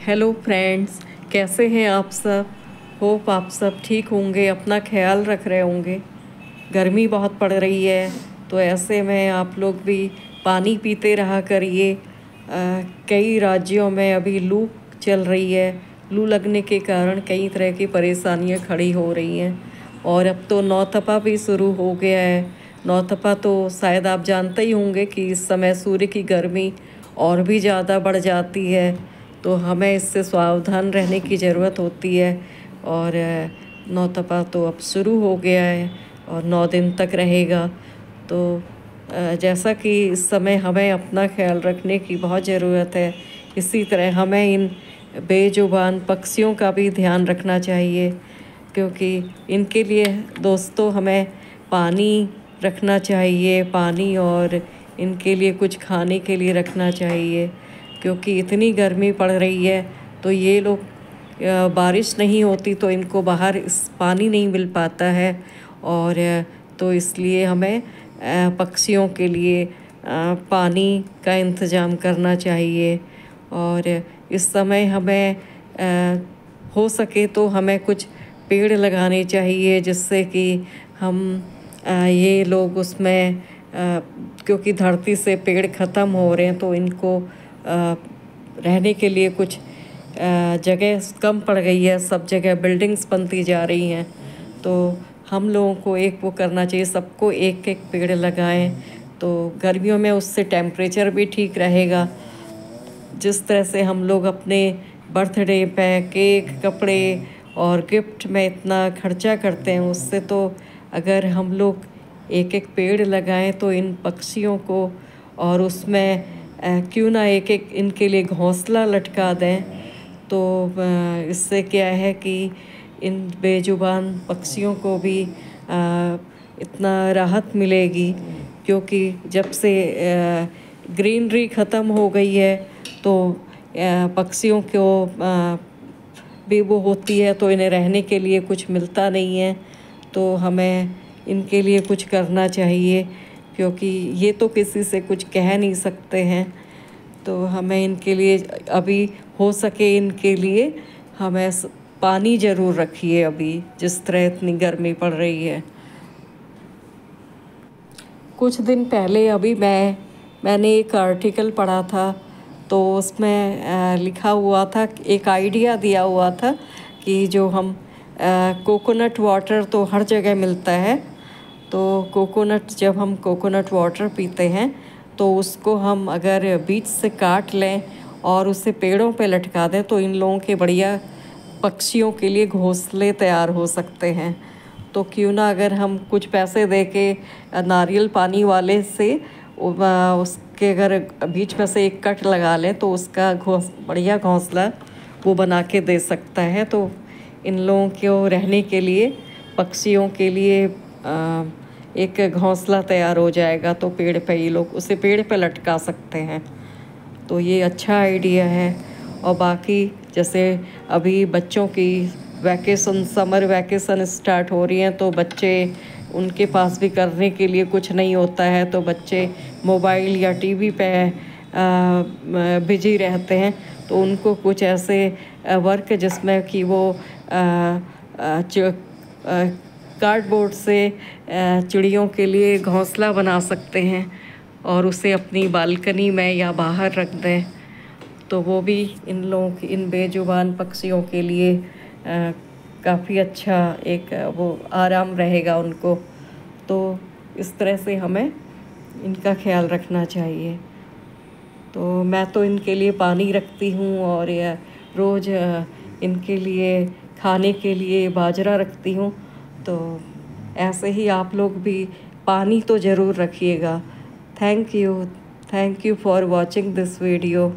Hello friends कैसे हैं आप सब? होप आप सब ठीक होंगे, अपना ख्याल रख रहे होंगे। गर्मी बहुत पड़ रही है तो ऐसे में आप लोग भी पानी पीते रहा करिए। कई राज्यों में अभी लू चल रही है। लू लगने के कारण कई तरह की परेशानियाँ खड़ी हो रही हैं। और अब तो नौतपा भी शुरू हो गया है। नौतपा तो शायद आप जानते ही होंगे कि इस समय सूर्य की गर्मी और भी ज़्यादा बढ़ जाती है। तो हमें इससे सावधान रहने की ज़रूरत होती है और नौतपा तो अब शुरू हो गया है और नौ दिन तक रहेगा। तो जैसा कि इस समय हमें अपना ख्याल रखने की बहुत ज़रूरत है, इसी तरह हमें इन बेजुबान पक्षियों का भी ध्यान रखना चाहिए, क्योंकि इनके लिए दोस्तों हमें पानी रखना चाहिए, पानी और इनके लिए कुछ खाने के लिए रखना चाहिए। क्योंकि इतनी गर्मी पड़ रही है तो ये लोग बारिश नहीं होती तो इनको बाहर इस पानी नहीं मिल पाता है। और तो इसलिए हमें पक्षियों के लिए पानी का इंतज़ाम करना चाहिए। और इस समय हमें हो सके तो हमें कुछ पेड़ लगाने चाहिए जिससे कि हम ये लोग उसमें क्योंकि धरती से पेड़ ख़त्म हो रहे हैं तो इनको रहने के लिए कुछ जगह कम पड़ गई है, सब जगह बिल्डिंग्स बनती जा रही हैं। तो हम लोगों को एक वो करना चाहिए, सबको एक एक पेड़ लगाएँ। तो गर्मियों में उससे टेम्परेचर भी ठीक रहेगा। जिस तरह से हम लोग अपने बर्थडे पे केक कपड़े और गिफ्ट में इतना खर्चा करते हैं, उससे तो अगर हम लोग एक एक पेड़ लगाएँ तो इन पक्षियों को और उसमें क्यों ना एक एक इनके लिए घोंसला लटका दें। तो इससे क्या है कि इन बेजुबान पक्षियों को भी इतना राहत मिलेगी, क्योंकि जब से ग्रीनरी ख़त्म हो गई है तो पक्षियों को भी वो होती है तो इन्हें रहने के लिए कुछ मिलता नहीं है। तो हमें इनके लिए कुछ करना चाहिए। क्योंकि ये तो किसी से कुछ कह नहीं सकते हैं। तो हमें इनके लिए, अभी हो सके इनके लिए, हमें पानी ज़रूर रखिए अभी, जिस तरह इतनी गर्मी पड़ रही है। कुछ दिन पहले अभी मैं, मैंने एक आर्टिकल पढ़ा था तो उसमें लिखा हुआ था, एक आइडिया दिया हुआ था कि जो हम कोकोनट वाटर तो हर जगह मिलता है तो कोकोनट जब हम कोकोनट वाटर पीते हैं तो उसको हम अगर बीच से काट लें और उसे पेड़ों पे लटका दें तो इन लोगों के बढ़िया पक्षियों के लिए घोंसले तैयार हो सकते हैं। तो क्यों ना अगर हम कुछ पैसे दे के नारियल पानी वाले से उसके अगर बीच में से एक कट लगा लें तो उसका घोंस बढ़िया घोंसला वो बना के दे सकता है। तो इन लोगों को रहने के लिए पक्षियों के लिए आ, एक घोंसला तैयार हो जाएगा तो पेड़ पे ये लोग उसे पेड़ पे लटका सकते हैं। तो ये अच्छा आइडिया है। और बाकी जैसे अभी बच्चों की वैकेशन, समर वैकेशन स्टार्ट हो रही हैं तो बच्चे उनके पास भी करने के लिए कुछ नहीं होता है तो बच्चे मोबाइल या टीवी पे बिज़ी रहते हैं। तो उनको कुछ ऐसे वर्क जिसमें कि वो कार्डबोर्ड से चिड़ियों के लिए घोंसला बना सकते हैं और उसे अपनी बालकनी में या बाहर रख दें। तो वो भी इन लोगों की, इन बेजुबान पक्षियों के लिए काफ़ी अच्छा एक, वो आराम रहेगा उनको। तो इस तरह से हमें इनका ख्याल रखना चाहिए। तो मैं तो इनके लिए पानी रखती हूँ और रोज़ इनके लिए, खाने के लिए बाजरा रखती हूँ। तो ऐसे ही आप लोग भी पानी तो ज़रूर रखिएगा। Thank you thank you for watching this video